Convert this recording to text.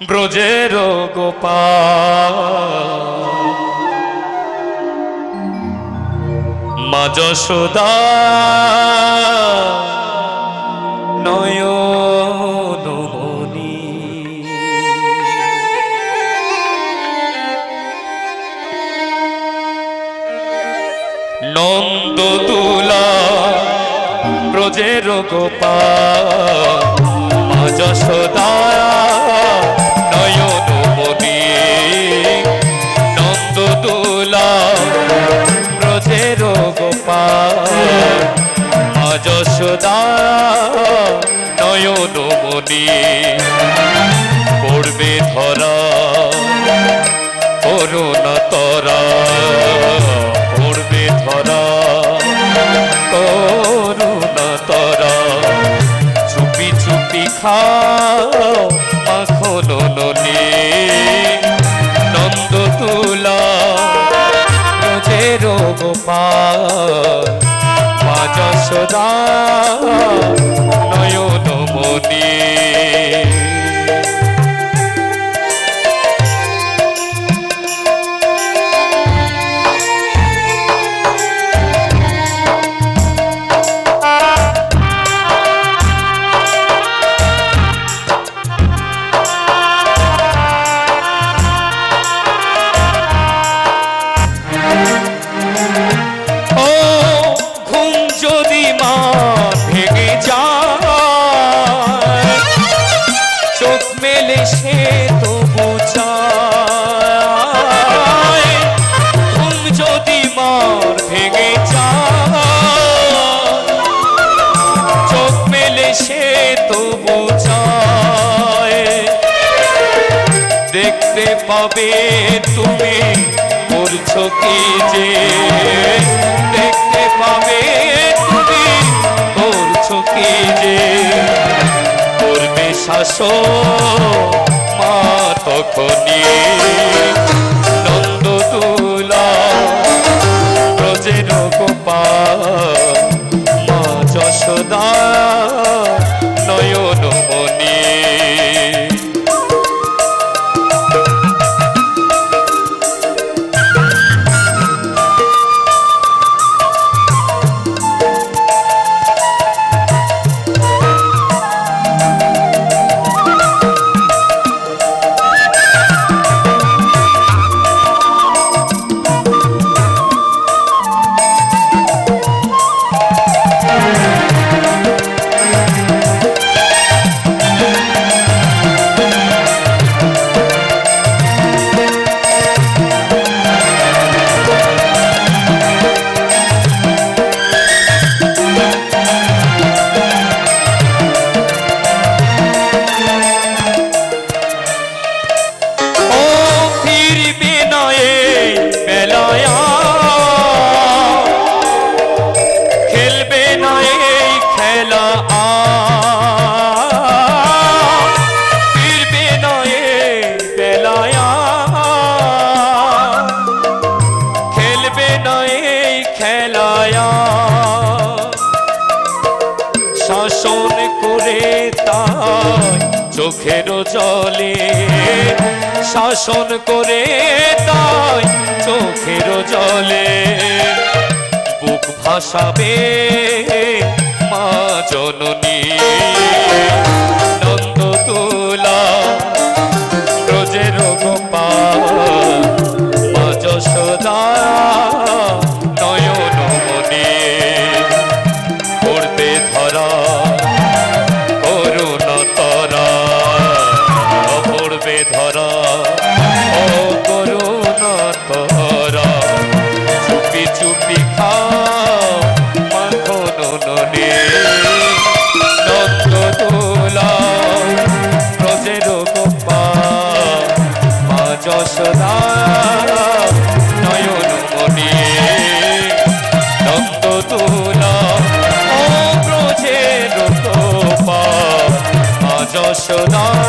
ব্রজের গোপাল। মা যশোদা নয়নমণি নন্দ তুলা ব্রজের গোপাল। মা যশোদা নয়নমণি পড়বে ধরা, করুণা তরা। পড়বে ধরা, করুণা তরা। চুপি চুপি খাও মাখন ননি নন্দ গোপাল মা যশোদা নয়ন মেলে সে তো বোঝায় ঘুম যদি মার ভেঙে চোখ মেলে সে তো বোঝায় দেখতে পাবে তুমি করছ কি যে, দেখতে পাবে তুমি করছ কি যে। করবে মাতখনি নন্দ তুলা ব্রজের গোপাল মা যশোদা চোখের জলে শাসন করে তাই চোখের জলে। বুক ভাসাবে মা জননী। No.